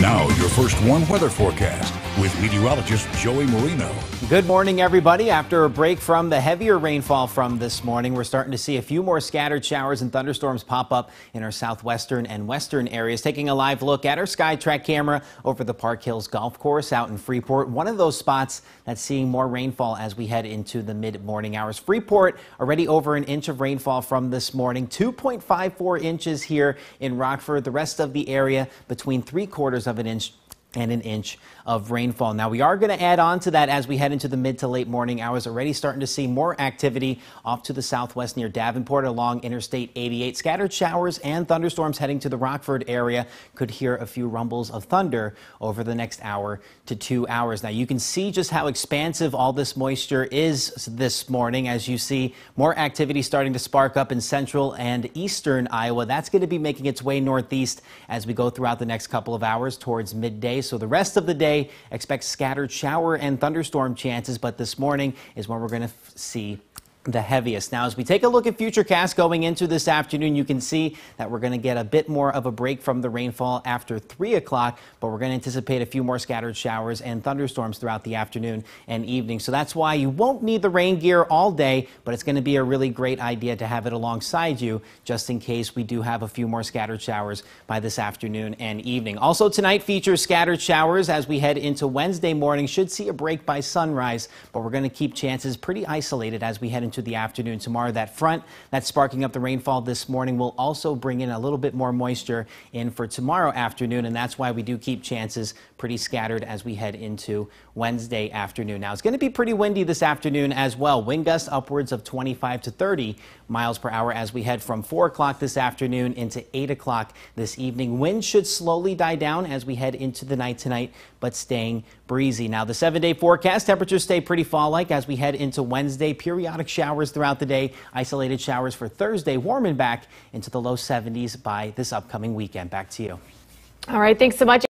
Now, your first warm weather forecast with meteorologist Joey Marino. Good morning, everybody. After a break from the heavier rainfall from this morning, we're starting to see a few more scattered showers and thunderstorms pop up in our southwestern and western areas. Taking a live look at our SkyTrack camera over the Park Hills Golf Course out in Freeport, one of those spots that's seeing more rainfall as we head into the mid morning hours. Freeport already over an inch of rainfall from this morning, 2.54 inches here in Rockford. The rest of the area between three quarters of an inch and an inch of rainfall. Now we are going to add on to that as we head into the mid to late morning hours. Already starting to see more activity off to the southwest near Davenport along Interstate 88. Scattered showers and thunderstorms heading to the Rockford area. Could hear a few rumbles of thunder over the next hour to two hours. Now you can see just how expansive all this moisture is this morning as you see more activity starting to spark up in central and eastern Iowa. That's going to be making its way northeast as we go throughout the next couple of hours towards midday. So the rest of the day, expect scattered shower and thunderstorm chances, but this morning is when we're going to see the heaviest. Now, as we take a look at futurecast going into this afternoon, you can see that we're going to get a bit more of a break from the rainfall after 3 o'clock, but we're going to anticipate a few more scattered showers and thunderstorms throughout the afternoon and evening. So that's why you won't need the rain gear all day, but it's going to be a really great idea to have it alongside you just in case we do have a few more scattered showers by this afternoon and evening. Also tonight features scattered showers as we head into Wednesday morning. Should see a break by sunrise, but we're going to keep chances pretty isolated as we head into the afternoon tomorrow. That front that's sparking up the rainfall this morning will also bring in a little bit more moisture in for tomorrow afternoon, and that's why we do keep chances pretty scattered as we head into Wednesday afternoon. Now, it's going to be pretty windy this afternoon as well. Wind gusts upwards of 25 to 30 miles per hour as we head from 4 o'clock this afternoon into 8 o'clock this evening. Wind should slowly die down as we head into the night tonight, but staying breezy. Now, the seven day forecast temperatures stay pretty fall like as we head into Wednesday. Periodic showers throughout the day, isolated showers for Thursday, warming back into the low 70s by this upcoming weekend. Back to you. All right, thanks so much.